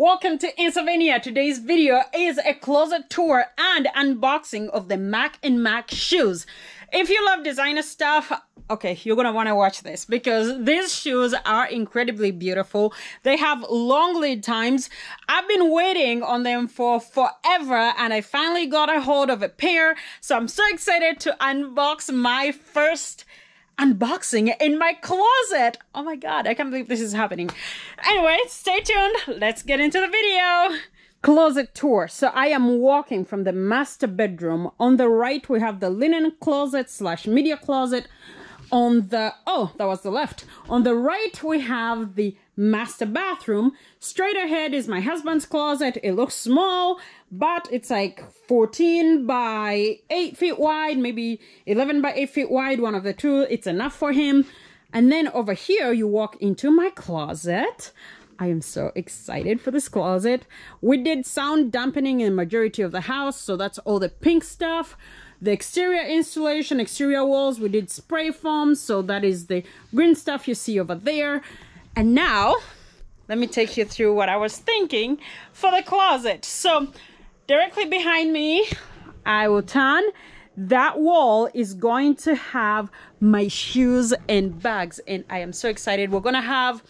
Welcome to Ansellvania. Today's video is a closet tour and unboxing of the Mach and Mach shoes. If you love designer stuff, okay, you're gonna wanna watch this because these shoes are incredibly beautiful. They have long lead times. I've been waiting on them for forever and I finally got a hold of a pair. So I'm so excited to unbox my first unboxing in my closet. Oh my god, I can't believe this is happening. Anyway, stay tuned. Let's get into the video. Closet tour. So I am walking from the master bedroom. On the right, we have the linen closet slash media closet. On the, oh, that was the left. On the right, we have the master bathroom. Straight ahead is my husband's closet. It looks small, but it's like 14 by 8 feet wide, maybe 11 by 8 feet wide, one of the two. It's enough for him. And then over here, you walk into my closet. I am so excited for this closet. We did sound dampening in the majority of the house, so that's all the pink stuff the exterior insulation, exterior walls we did spray foam so that is the green stuff you see over there and now let me take you through what i was thinking for the closet. So directly behind me i will turn. That wall is going to have my shoes and bags and i am so excited. We're gonna have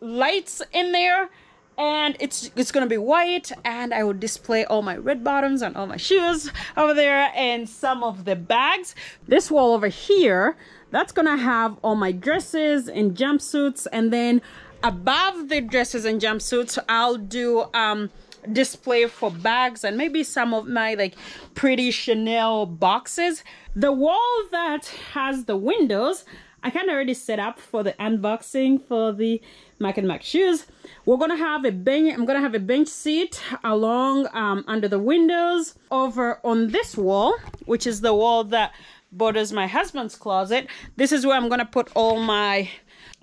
lights in there and it's it's gonna be white and I will display all my red bottoms and all my shoes over there and some of the bags. This wall over here that's gonna have all my dresses and jumpsuits and then above the dresses and jumpsuits I'll do um display for bags and maybe some of my like pretty Chanel boxes. The wall that has the windows I kind of already set up for the unboxing for the Mach and Mach shoes. We're gonna have a bench, I'm gonna have a bench seat along um, under the windows over on this wall, which is the wall that borders my husband's closet. This is where I'm gonna put all my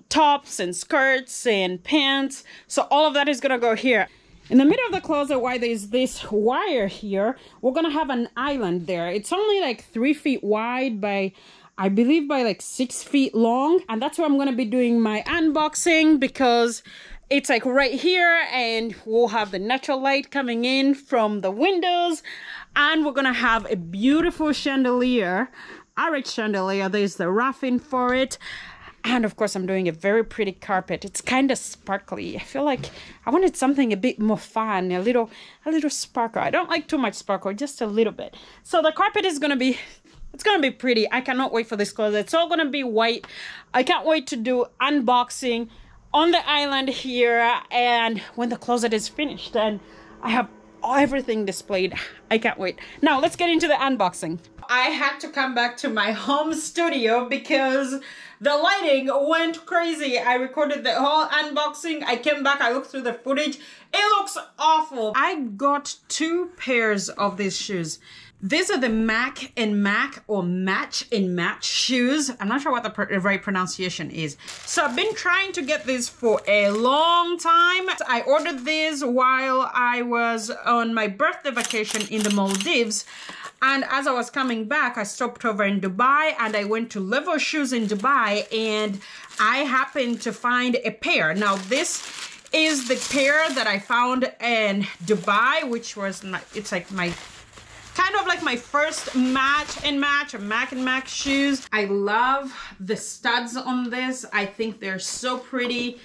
tops and skirts and pants. So all of that is gonna go here. In the middle of the closet, why there's this wire here, we're gonna have an island there. It's only like three feet wide by I believe by like six feet long. And that's where I'm going to be doing my unboxing because it's like right here and we'll have the natural light coming in from the windows and we're gonna have a beautiful chandelier. RX chandelier there's the rough-in for it and of course I'm doing a very pretty carpet. It's kind of sparkly. I feel like I wanted something a bit more fun a little a little sparkle. I don't like too much sparkle just a little bit. So the carpet is gonna be it's gonna be pretty. I cannot wait for this closet. It's all gonna be white. I can't wait to do unboxing on the island here and when the closet is finished and I have everything displayed. I can't wait. Now let's get into the unboxing. I had to come back to my home studio because the lighting went crazy. I recorded the whole unboxing. I came back, I looked through the footage. It looks awful. I got two pairs of these shoes. These are the Mach and Mach or Match and Match shoes. I'm not sure what the pr right pronunciation is. So I've been trying to get these for a long time. I ordered these while I was on my birthday vacation in the Maldives. And as I was coming back, I stopped over in Dubai and I went to Level Shoes in Dubai and I happened to find a pair. Now this is the pair that I found in Dubai, which was, my, it's like my kind of like my first match and match Mach and Mach shoes. I love the studs on this. I think they're so pretty.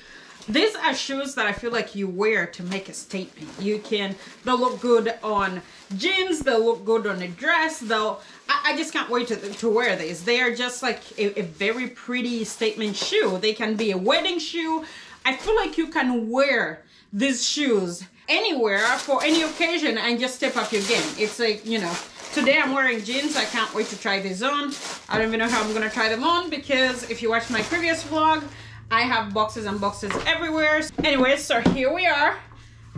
These are shoes that I feel like you wear to make a statement. You can, they'll look good on jeans, they'll look good on a dress, they'll, I, I just can't wait to, to wear these. They are just like a, a very pretty statement shoe. They can be a wedding shoe. I feel like you can wear these shoes anywhere for any occasion and just step up your game. It's like, you know, today I'm wearing jeans. I can't wait to try these on. I don't even know how I'm going to try them on because if you watch my previous vlog, I have boxes and boxes everywhere. Anyways, so here we are.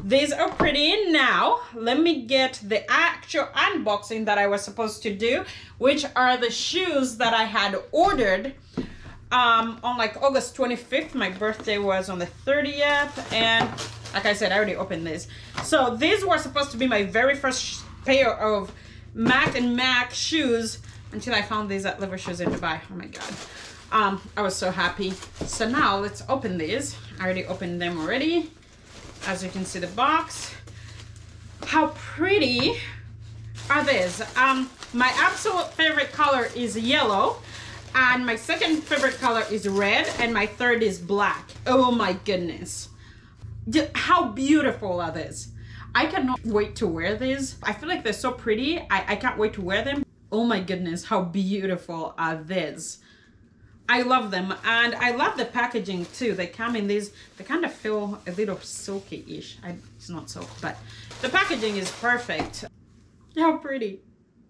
These are pretty. Now, let me get the actual unboxing that I was supposed to do, which are the shoes that I had ordered um, on like August 25th. My birthday was on the 30th and like I said, I already opened this. So these were supposed to be my very first pair of Mach and Mach shoes until I found these at Level Shoes in Dubai. Oh my God. Um, I was so happy. So now let's open these. I already opened them already. as you can see the box. How pretty are these? Um, my absolute favorite color is yellow and my second favorite color is red and my third is black. Oh my goodness. How beautiful are these? I cannot wait to wear these. I feel like they're so pretty. I, I can't wait to wear them. Oh my goodness, how beautiful are these? I love them and I love the packaging too. They come in these, they kind of feel a little silky-ish. It's not silk, but the packaging is perfect. How pretty.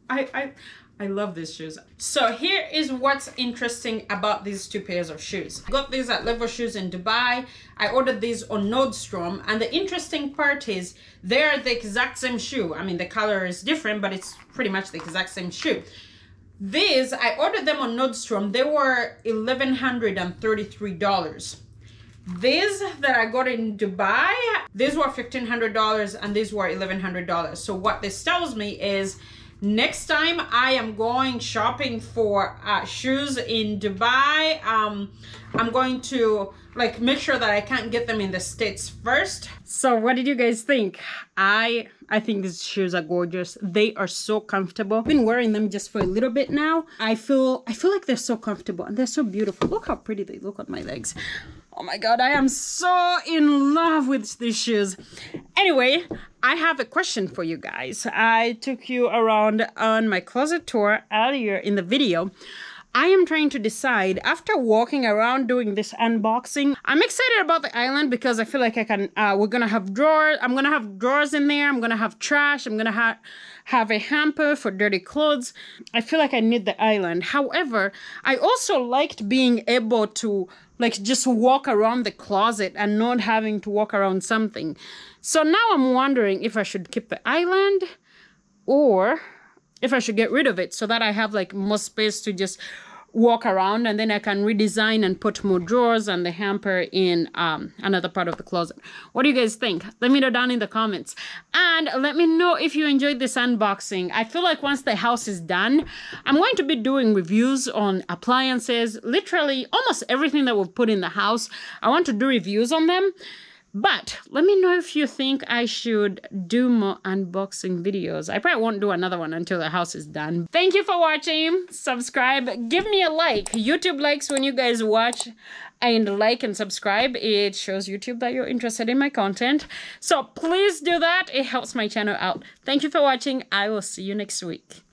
I, I, I love these shoes. So here is what's interesting about these two pairs of shoes. I got these at Level Shoes in Dubai. I ordered these on Nordstrom. And the interesting part is they're the exact same shoe. I mean, the color is different, but it's pretty much the exact same shoe. These, I ordered them on Nordstrom. They were $1,133. These that I got in Dubai, these were $1,500 and these were $1,100. So what this tells me is next time i am going shopping for uh, shoes in dubai um i'm going to like make sure that i can't get them in the states first. So what did you guys think? I i think these shoes are gorgeous they are so comfortable i've been wearing them just for a little bit now i feel i feel like they're so comfortable and they're so beautiful look how pretty they look on my legs Oh my god, I am so in love with these shoes. Anyway, I have a question for you guys. I took you around on my closet tour earlier in the video. I am trying to decide after walking around doing this unboxing. I'm excited about the island because I feel like I can. Uh, we're gonna have drawers. I'm gonna have drawers in there. I'm gonna have trash. I'm gonna have have a hamper for dirty clothes. I feel like I need the island. However, I also liked being able to like just walk around the closet and not having to walk around something. So now I'm wondering if I should keep the island or if I should get rid of it so that I have like more space to just walk around and then I can redesign and put more drawers and the hamper in um, another part of the closet. What do you guys think? Let me know down in the comments. And let me know if you enjoyed this unboxing. I feel like once the house is done, I'm going to be doing reviews on appliances, literally almost everything that we've put in the house. I want to do reviews on them. But let me know if you think I should do more unboxing videos. I probably won't do another one until the house is done. Thank you for watching. Subscribe. Give me a like. YouTube likes when you guys watch and like and subscribe. It shows YouTube that you're interested in my content. So please do that. It helps my channel out. Thank you for watching. I will see you next week.